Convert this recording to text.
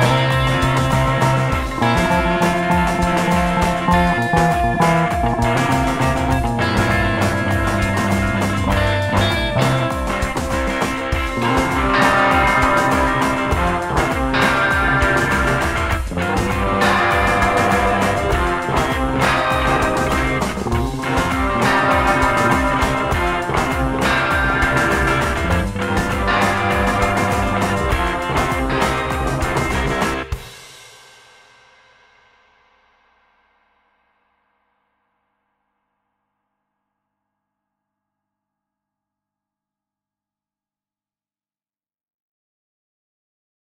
Yeah.